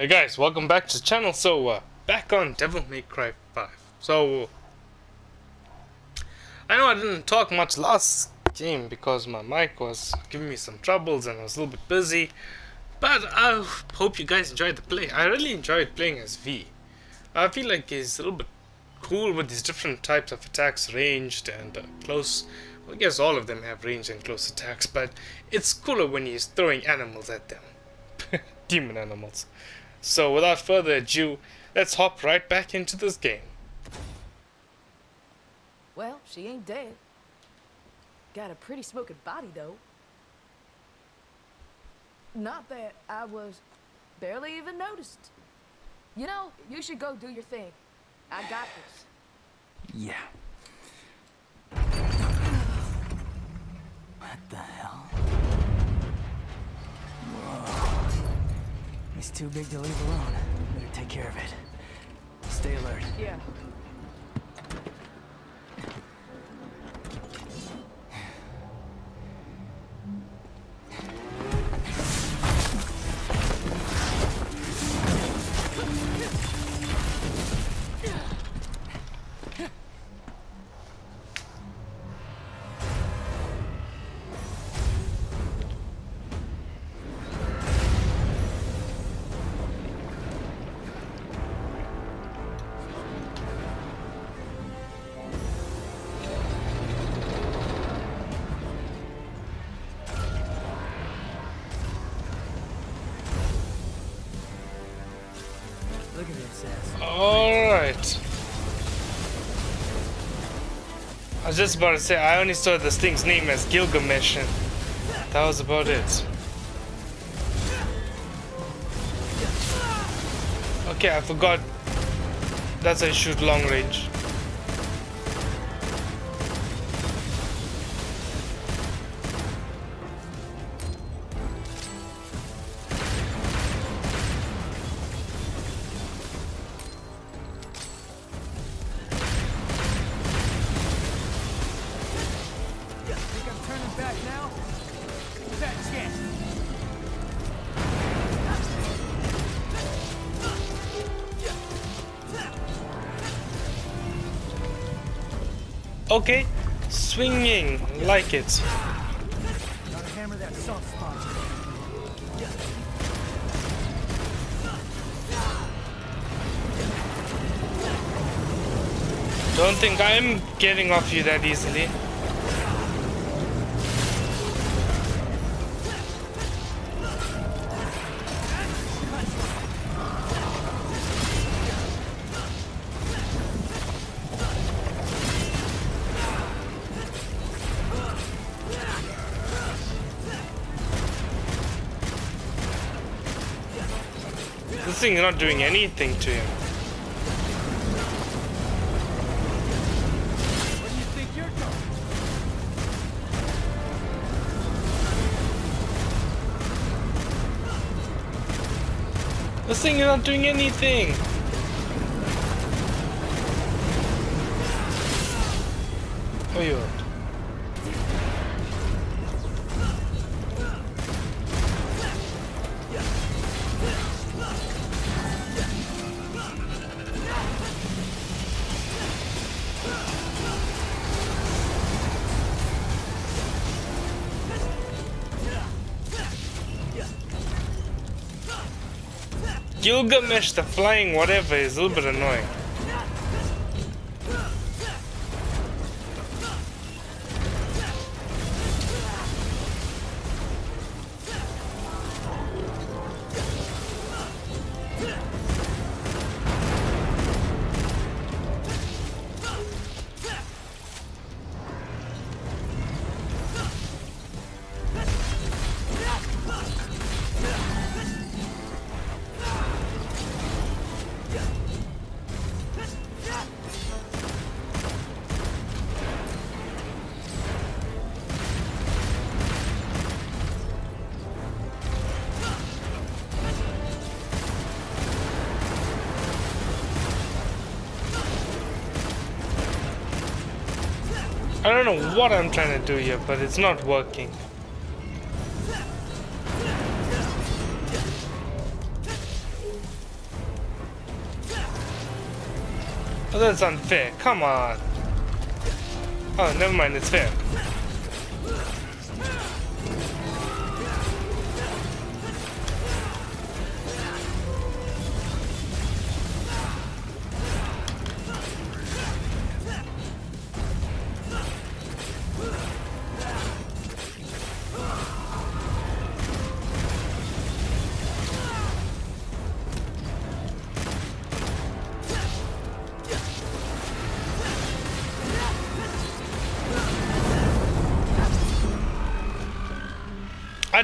Hey guys, welcome back to the channel. So, uh, back on Devil May Cry 5. So, I know I didn't talk much last game because my mic was giving me some troubles and I was a little bit busy. But I hope you guys enjoyed the play. I really enjoyed playing as V. I feel like he's a little bit cool with these different types of attacks, ranged and uh, close. Well, I guess all of them have ranged and close attacks, but it's cooler when he's throwing animals at them. Demon animals. So without further ado, let's hop right back into this game. Well, she ain't dead. Got a pretty smoking body, though. Not that I was barely even noticed. You know, you should go do your thing. I got this. Yeah. Too big to leave alone. Better take care of it. Stay alert. Yeah. Alright. I was just about to say, I only saw this thing's name as Gilgamesh and that was about it. Okay, I forgot. That's you shoot long range. Okay, swinging, like it. Don't think I'm getting off you that easily. This is not doing anything to him. This thing is not doing anything. Oh, you. Gilgamesh, the flying whatever, is a little bit annoying. I don't know what I'm trying to do here, but it's not working. Oh, that's unfair. Come on. Oh, never mind. It's fair.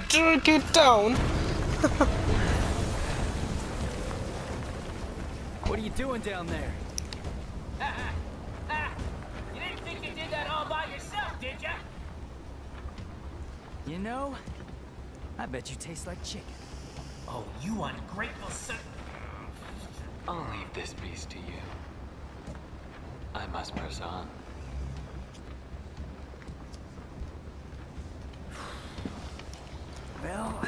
I didn't down. What are you doing down there? You didn't think you did that all by yourself, did ya? You know, I bet you taste like chicken. Oh, you ungrateful son. I'll leave this beast to you. I must press on. Well,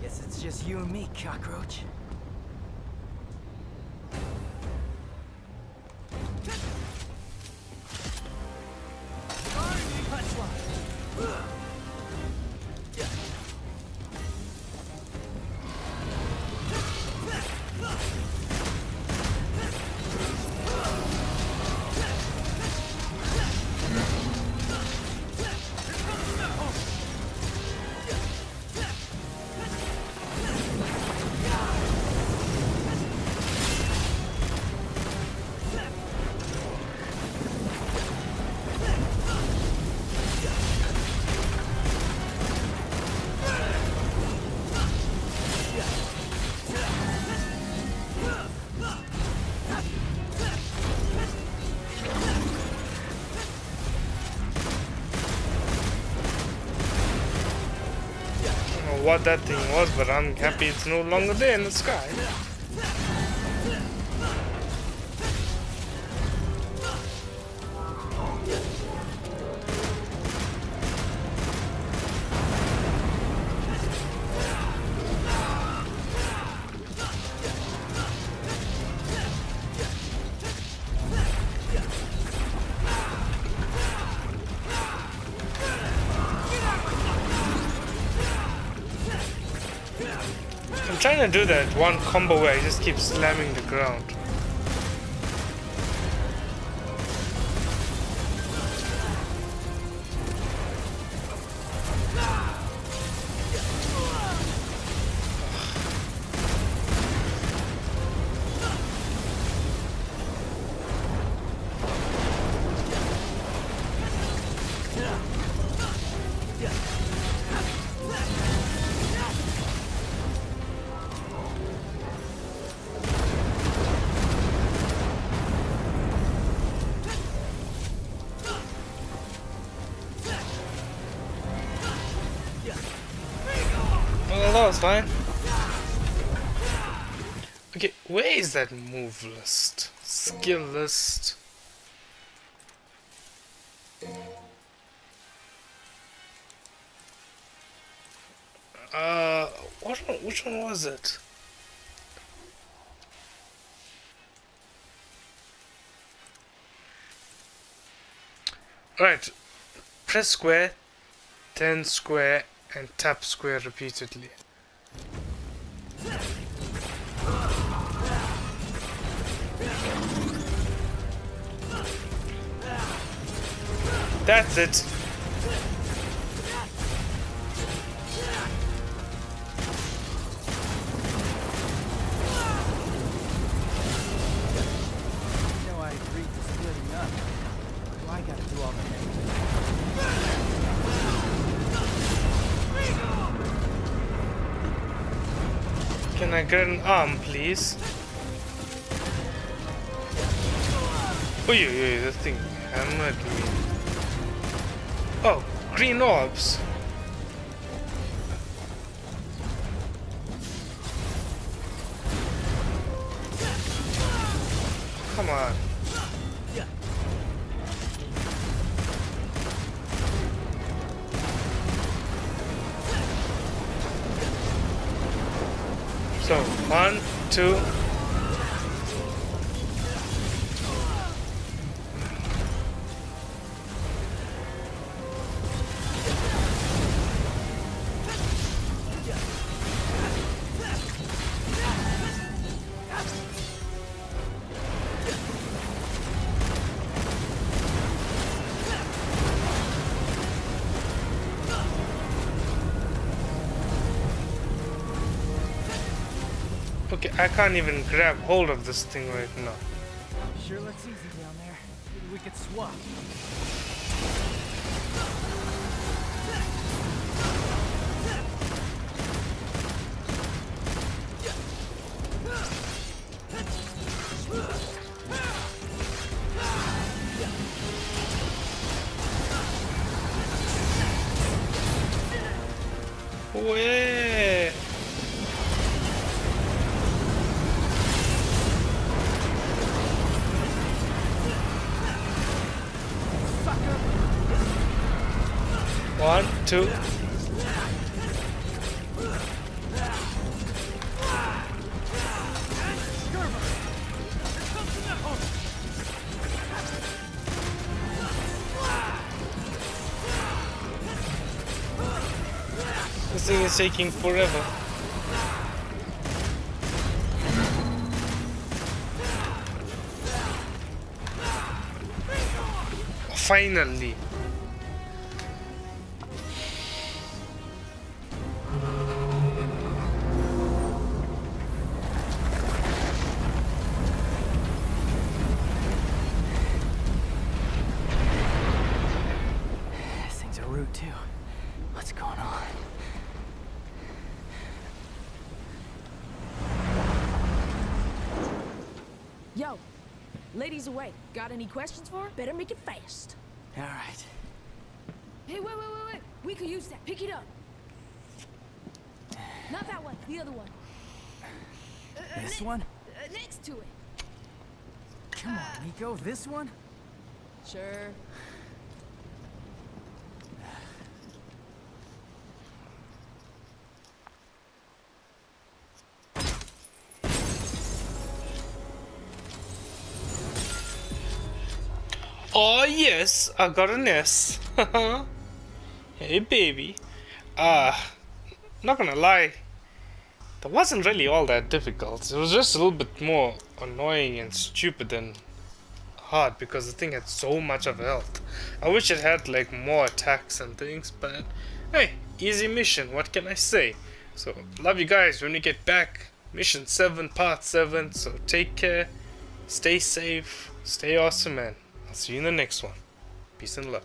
guess it's just you and me, cockroach. What that thing was, but I'm happy it's no longer there in the sky. Trying to do that one combo where I just keep slamming the ground. That was fine. Okay, where is that move list? Skill list. Uh, what which one was it? Right, press square, then square, and tap square repeatedly. Heavy lifting? Can I get an arm, please? Oh, yeah, yeah, that thing hammered me. Oh, green orbs. Come on. So, one, two. Okay, I can't even grab hold of this thing right now. Sure looks easy down there. Maybe we could swap. Way. Two. This thing is taking forever. Finally. Too. What's going on? Yo, ladies away. Got any questions for her? Better make it fast. All right. Hey, wait, wait, wait, wait. We could use that. Pick it up. Not that one. The other one. Uh, uh, This ne- one? Uh, next to it. Come on, Nico. This one? Sure. Oh yes, I got an S. hey baby. Ah, not gonna lie, that wasn't really all that difficult. It was just a little bit more annoying and stupid than hard because the thing had so much of health. I wish it had like more attacks and things, but hey, easy mission. What can I say? So love you guys when we get back. Mission seven, part seven. So take care, stay safe, stay awesome, man. I'll see you in the next one. Peace and love.